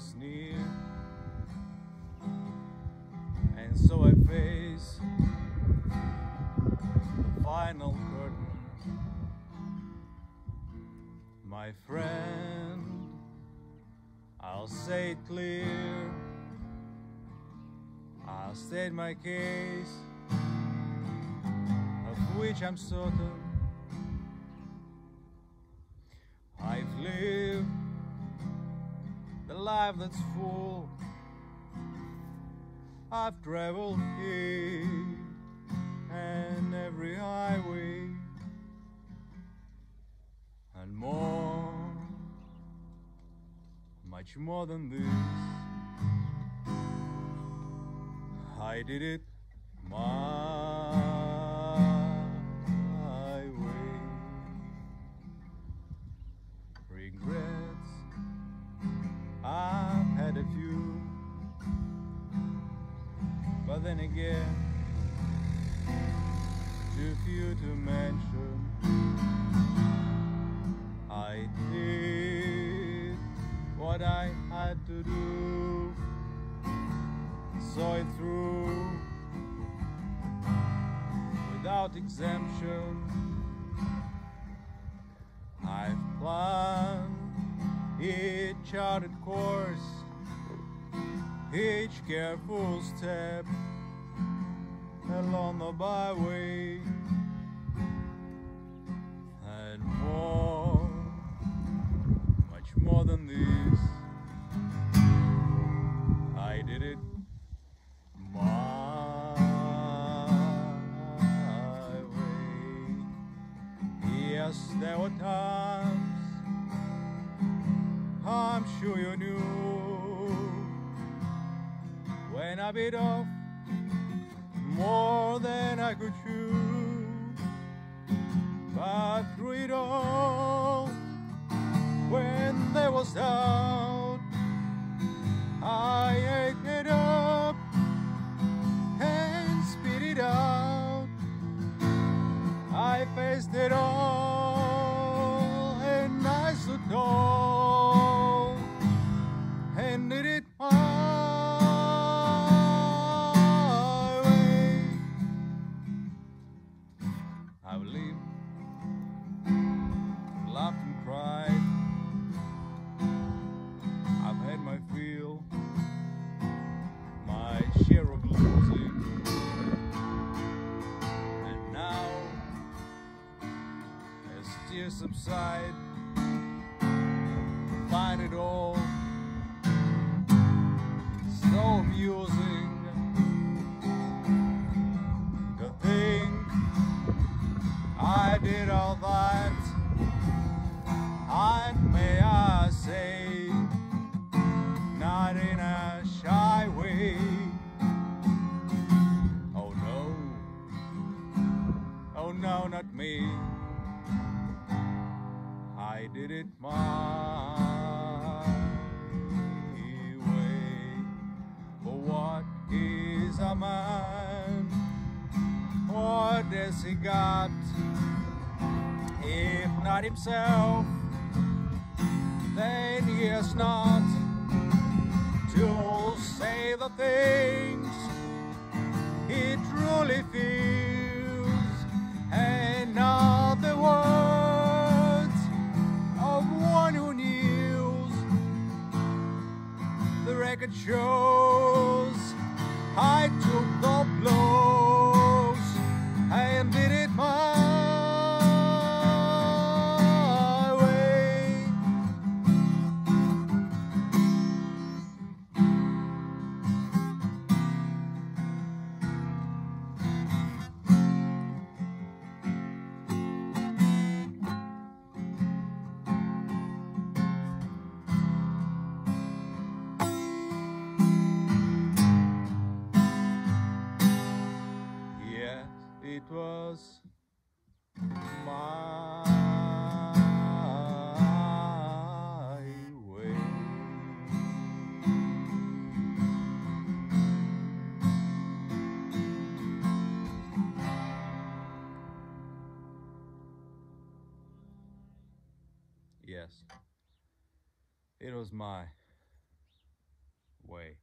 is near. And so I face the final curtain. My friend, I'll say it clear. I'll state my case Of which I'm certain. Life that's full. I've traveled here and every highway and more, much more than this. I did it my then again, too few to mention. I did what I had to do, saw it through without exemption. I've planned each charted course, each careful step along the byway, and more, much more than this. I did it my way. Yes, there were times I'm sure you knew when I bit off more than I could chew. But through it all, when there was doubt, laughed and cried. I've had my fill, my share of losing. And now, as tears subside, I find it all me. I did it my way. For what is a man? What has he got? If not himself, then he has not to say the things he truly feels The record shows I took the blows was my way. Yes, it was my way.